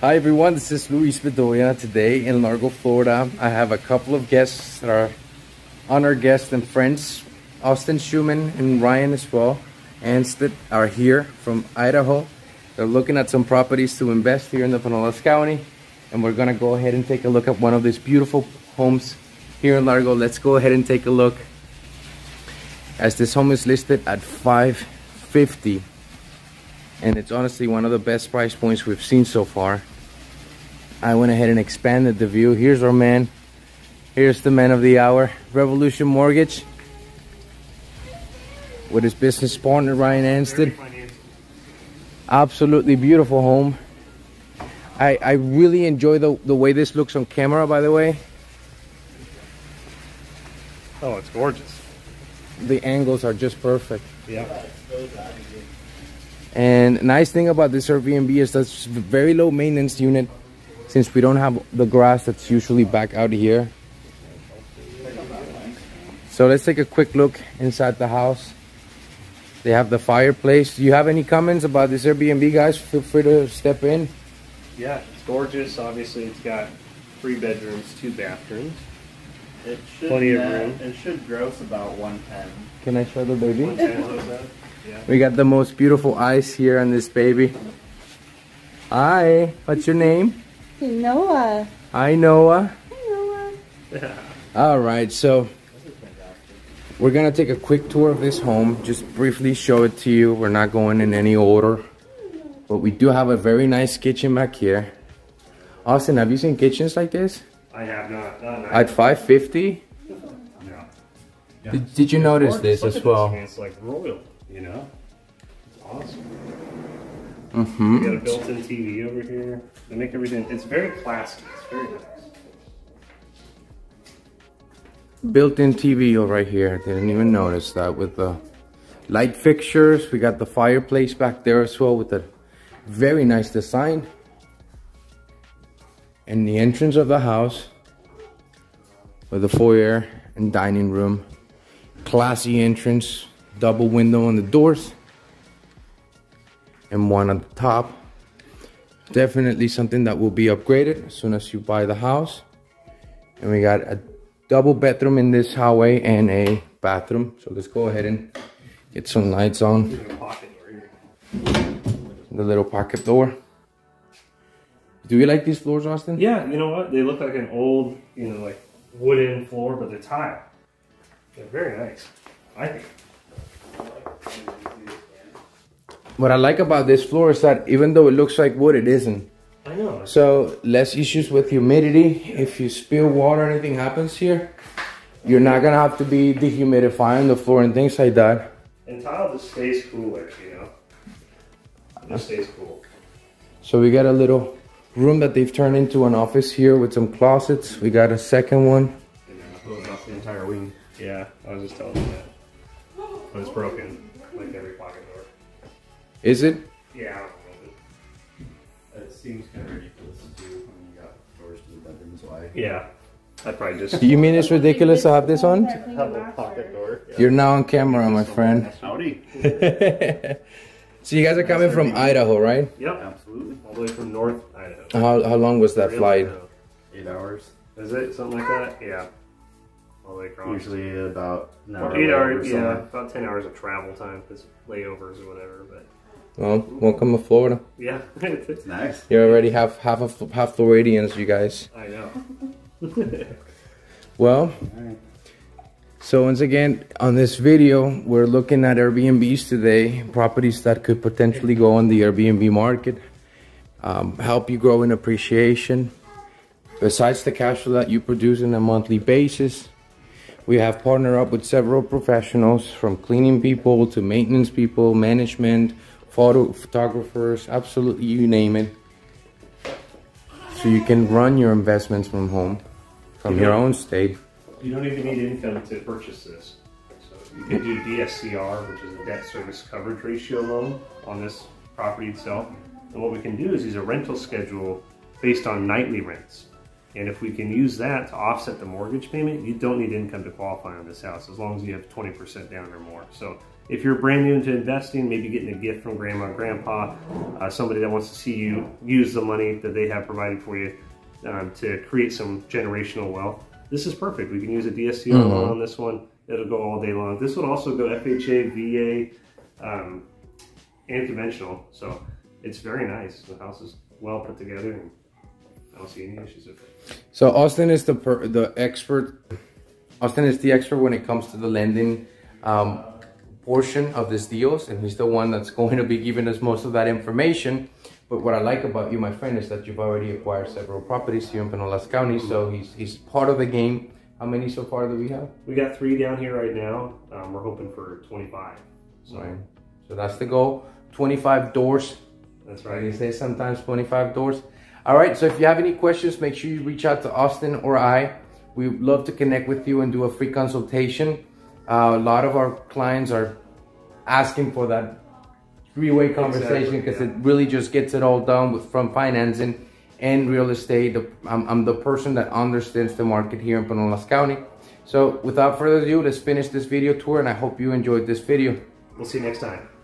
Hi everyone, this is Luis Bedoya. Today in Largo, Florida, I have a couple of guests that are honored guests and friends. Austyn Shuman and Ryan as well. Ansted are here from Idaho. They're looking at some properties to invest here in the Pinellas County. And we're gonna go ahead and take a look at one of these beautiful homes here in Largo. Let's go ahead and take a look. As this home is listed at 550 and it's honestly one of the best price points we've seen so far. I went ahead and expanded the view. Here's our man. Here's the man of the hour, Revolution Mortgage, with his business partner Ryan Ansted. Absolutely beautiful home. I, I really enjoy the, the way this looks on camera, by the way. Oh, it's gorgeous. The angles are just perfect. Yeah. And nice thing about this Airbnb is that's very low maintenance unit since we don't have the grass that's usually back out here. So let's take a quick look inside the house. They have the fireplace. Do you have any comments about this Airbnb, guys? Feel free to step in. Yeah, it's gorgeous. Obviously, it's got three bedrooms, two bathrooms. It should Plenty of room. It should gross about 110. Can I show the baby? Yeah. We got the most beautiful eyes here on this baby. Hi, what's your name? Noah. Hi, Noah. Noah. All right, so we're gonna take a quick tour of this home, just briefly show it to you. We're not going in any order, but we do have a very nice kitchen back here. Austyn, have you seen kitchens like this? I have not. not At 550? no. Did, did you notice this as well? It's like royal, you know? It's awesome. Mm-hmm. We got a built-in TV over here. They make everything. It's very classy. It's very nice. Built-in TV right here. Didn't even notice that with the light fixtures. We got the fireplace back there as well with a very nice design. And the entrance of the house with the foyer and dining room. Classy entrance, double window on the doors. And one at the top. Definitely something that will be upgraded as soon as you buy the house. And we got a double bedroom in this hallway and a bathroom. So let's go ahead and get some lights on the little pocket door. Do you like these floors, Austyn? Yeah, you know what? They look like an old, you know, like wooden floor, but they're tile. They're very nice. I think. What I like about this floor is that even though it looks like wood, it isn't. I know. So less issues with humidity. If you spill water, anything happens here, you're not gonna have to be dehumidifying the floor and things like that. And tile just stays cooler, you know? It just stays cool. So we got a little room that they've turned into an office here with some closets. We got a second one. And then close off the entire wing. Yeah, I was just telling you that. But it's broken, like every pocket door. Is it? Yeah, I don't know. It seems kind of ridiculous to do when you got doors to the bedrooms. Why? Yeah, I probably just You mean it's ridiculous to have this on? Have a pocket door. You're now on camera, my friend. Howdy. So you guys are coming from Idaho, right? Yep, Absolutely. all the way from North Idaho. How, how long was that Real flight? Idaho. Eight hours. Is it something like that? Yeah. All the way across. Usually about an hour. eight hours, yeah, somewhere. about ten hours of travel time because layovers or whatever. But Well, welcome to Florida. yeah, It's nice. You're already half half of half Floridians, you guys. I know. Well, Alright. so once again, on this video, we're looking at Airbnbs today, properties that could potentially go on the Airbnb market, um, help you grow in appreciation. Besides the cash flow that you produce on a monthly basis, we have partnered up with several professionals from cleaning people to maintenance people, management, photo photographers, absolutely you name it. So you can run your investments from home, from your own state. You don't even need income to purchase this. So you can do DSCR, which is a debt service coverage ratio loan on this property itself. And what we can do is use a rental schedule based on nightly rents. And if we can use that to offset the mortgage payment, you don't need income to qualify on this house as long as you have 20% down or more. So if you're brand new into investing, maybe getting a gift from grandma and grandpa, uh, somebody that wants to see you use the money that they have provided for you um, to create some generational wealth, this is perfect. We can use a DSCR Mhm. loan on this one. It'll go all day long. This would also go FHA, VA, um, and conventional. So it's very nice. The house is well put together and don't see any issues with it. So Austyn is the per, the expert. Austyn is the expert when it comes to the lending um, portion of these deals, and he's the one that's going to be giving us most of that information. But what I like about you, my friend, is that you've already acquired several properties here in Pinellas County, so he's he's part of the game. How many so far do we have? We got three down here right now. Um, we're hoping for 25. So Right. So that's the goal. 25 doors that's Right, they say sometimes 25 doors. All right, so if you have any questions, make sure you reach out to Austyn or I. We'd love to connect with you and do a free consultation. Uh, a lot of our clients are asking for that three-way conversation Exactly, because yeah. it really just gets it all done with from financing and real estate. I'm, I'm the person that understands the market here in Pinellas County. So without further ado, let's finish this video tour and I hope you enjoyed this video. We'll see you next time.